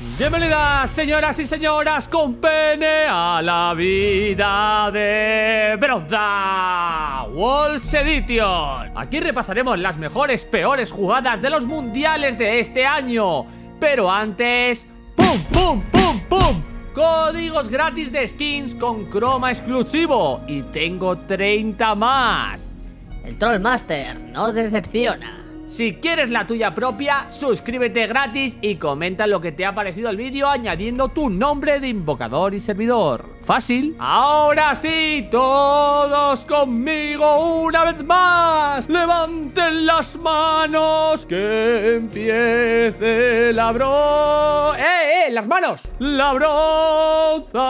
Bienvenidas, señoras y señoras, con pene a la vida de Bronza Walls Edition. Aquí repasaremos las mejores, peores jugadas de los mundiales de este año. Pero antes, ¡pum, pum, pum, pum! Códigos gratis de skins con croma exclusivo. Y tengo 30 más. El Trollmaster no decepciona. Si quieres la tuya propia, suscríbete gratis y comenta lo que te ha parecido el vídeo añadiendo tu nombre de invocador y servidor. Fácil. Ahora sí, todos conmigo una vez más. Levanten las manos, que empiece la bro... ¡Eh, eh! ¡Las manos! La bronza.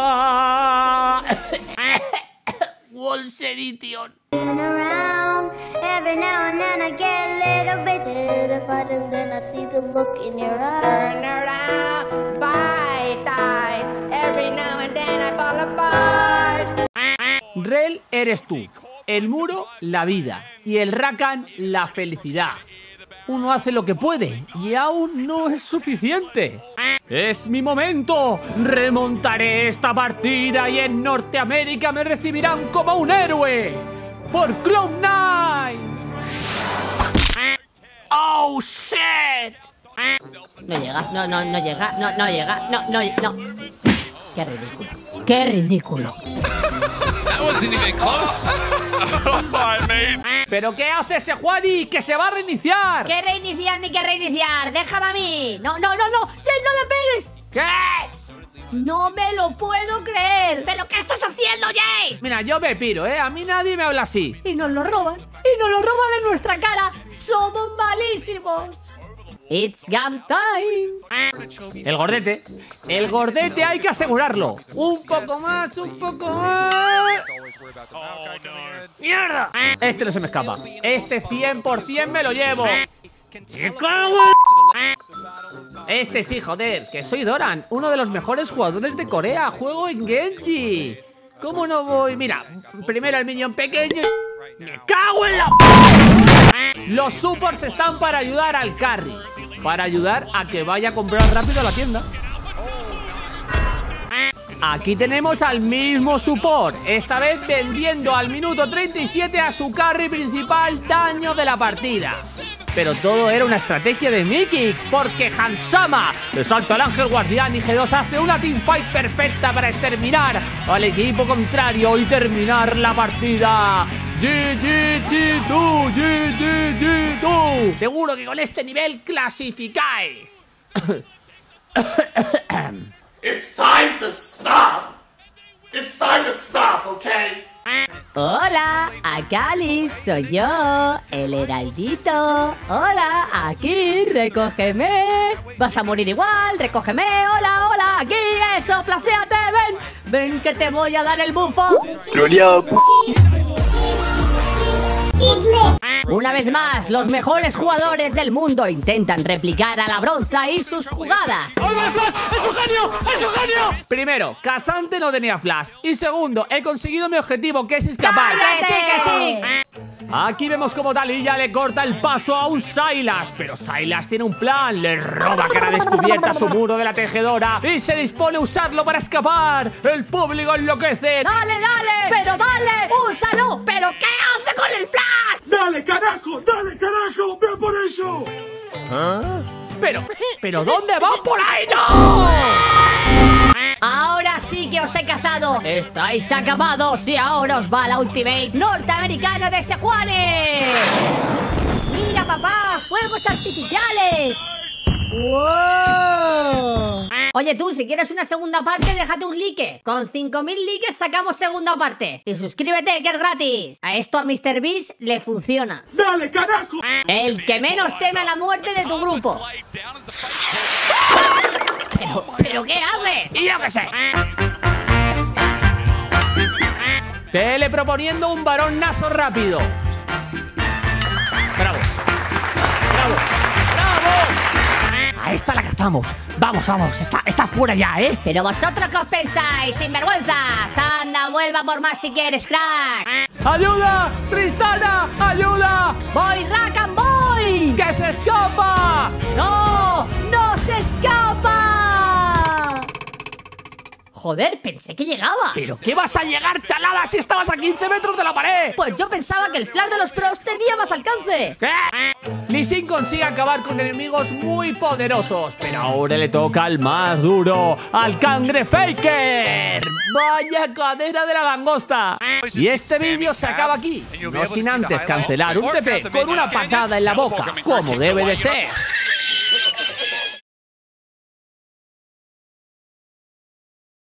Walls Edition. Every now and then I get a little bit terrified and then I see the look in your eyes. Turn around, bite eyes. Every now and then I fall apart. Rel eres tú, el muro la vida y el Rakan la felicidad. Uno hace lo que puede y aún no es suficiente. ¡Es mi momento! Remontaré esta partida y en Norteamérica me recibirán como un héroe. ¡Por Cloud9! ¡Oh, shit! No llega, no, no, no llega, no, no llega, no, no, no. Qué ridículo. Qué ridículo. That wasn't even close. I mean, ¿Pero qué hace ese Juani? ¡Que se va a reiniciar! ¿Qué reiniciar ni qué reiniciar? Déjame a mí. No, no, no, no. No le pegues. ¿Qué? No me lo puedo creer. ¿Pero qué estás haciendo, Jace? Mira, yo me piro, ¿eh? A mí nadie me habla así. Y nos lo roban. Y nos lo roban en nuestra cara. Somos malísimos. It's game time. El gordete. El gordete hay que asegurarlo. Un poco más, un poco más. ¡Mierda! Este no se me escapa. Este 100% me lo llevo. ¡Me cago Este sí, joder, que soy Doran, uno de los mejores jugadores de Corea. Juego en Genji. ¿Cómo no voy? Mira, primero el minion pequeño. ¡Me cago en la Los supports están para ayudar al carry. Para ayudar a que vaya a comprar rápido a la tienda. Aquí tenemos al mismo support, esta vez vendiendo al minuto 37 a su carry principal daño de la partida. Pero todo era una estrategia de Mikix, porque Hansama le salta al ángel guardián y G2 hace una teamfight perfecta para exterminar al equipo contrario y terminar la partida. GG G2, GG G2. Seguro que con este nivel clasificáis. It's time to stop! It's time to stop, okay? Hola, acá Liz, soy yo, el heraldito. Hola, aquí, recógeme. Vas a morir igual, recógeme. Hola, hola, aquí, eso, flaseate, ven. Ven que te voy a dar el bufo. Una vez más, los mejores jugadores del mundo intentan replicar a la bronza y sus jugadas. ¡Ahí va el flash! ¡Es un genio! ¡Es un genio! Primero, Casante no tenía flash. Y segundo, he conseguido mi objetivo, que es escapar. ¡Que sí, que sí! Aquí vemos como Talilla le corta el paso a un Silas, pero Silas tiene un plan, le roba cara descubierta su muro de la tejedora y se dispone a usarlo para escapar. El público enloquece. ¡Dale, dale! ¡Pero dale! ¡Úsalo! ¿Pero qué hace con el flash? ¡Dale, carajo! ¡Dale, carajo! ¡Ve por eso! Pero, pero ¿dónde va por ahí? ¡No! Ahora sí que os he cazado. Estáis acabados y ahora os va la ultimate norteamericana de Sejuanes. Mira, papá, fuegos artificiales. ¡Wow! Oye, tú, si quieres una segunda parte, déjate un like. Con 5.000 likes sacamos segunda parte. Y suscríbete, que es gratis. A esto a MrBeast le funciona. ¡Dale, carajo! El que menos teme a la muerte de tu grupo. ¿Pero, pero qué haces? Y yo qué sé. Teleproponiendo un varón naso rápido. ¡Bravo! A esta la cazamos. Vamos, vamos. Está, está fuera ya, ¿eh? Pero vosotros qué os pensáis, sinvergüenzas. Anda, vuelva por más si quieres, crack. ¡Ayuda! ¡Tristana! ¡Ayuda! Voy, Rakan, voy. ¡Que se escapa! No, Joder, pensé que llegaba. ¿Pero qué vas a llegar, chalada, si estabas a 15 metros de la pared? Pues yo pensaba que el flash de los pros tenía más alcance. ¿Qué? Lee Sin consigue acabar con enemigos muy poderosos, pero ahora le toca al más duro, al Cangre Faker. Vaya cadera de la langosta. Y este vídeo se acaba aquí, no sin antes cancelar un TP con una patada en la boca, como debe de ser.